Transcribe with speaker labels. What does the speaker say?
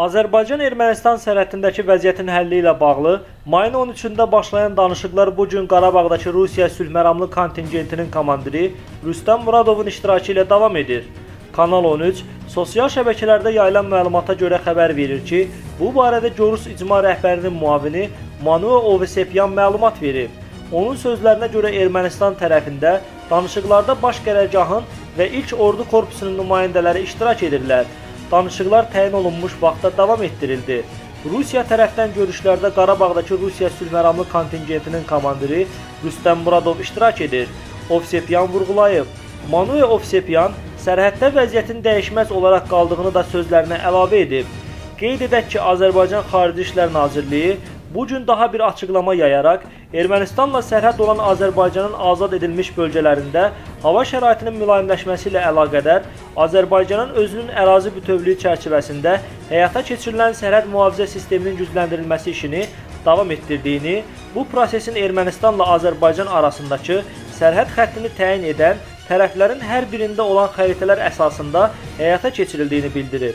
Speaker 1: Azərbaycan-Ermənistan sərhədindəki vəziyyətin həlli ilə bağlı mayın 13-də başlayan danışıqlar bu gün Qarabağdakı Rusiya sülhməramlı kontingentinin komandiri Rüstəm Muradovun iştirakı ilə davam edir. Kanal 13 sosial şəbəkələrdə yayılan məlumata görə xəbər verir ki, bu barədə Gorus icma rəhbərinin müavini Manuel Ovesepyan məlumat verib. Onun sözlərinə görə Ermənistan tərəfində danışıqlarda baş qərargahın və ilk ordu korpusunun nümayəndələri iştirak edirlər. Danışıqlar təyin olunmuş vaxtda davam etdirildi. Rusiya tərəfdən görüşlərdə Qarabağdakı Rusiya sülhməramlı kontingentinin komandiri Rüstəm Muradov iştirak edir. Ovsepyan vurğulayıb. Manuel Ovsepyan sərhəddə vəziyyətin dəyişməz olaraq qaldığını da sözlərinə əlavə edib. Qeyd edək ki, Azərbaycan Xarici İşlər Nazirliyi bu gün daha bir açıqlama yayaraq Ermənistanla sərhəd olan Azərbaycanın azad edilmiş bölgələrində hava şəraitinin mülayimləşməsi ilə əlaqədar Azərbaycanın özünün ərazi bütövlüyü çərçivəsində həyata keçirilən sərhəd mühafizə sisteminin gücləndirilməsi işini davam etdirdiyini, bu prosesin Ermənistanla Azərbaycan arasındakı sərhəd xəttini təyin edən tərəflərin hər birində olan xəritələr əsasında həyata keçirildiyini bildirib.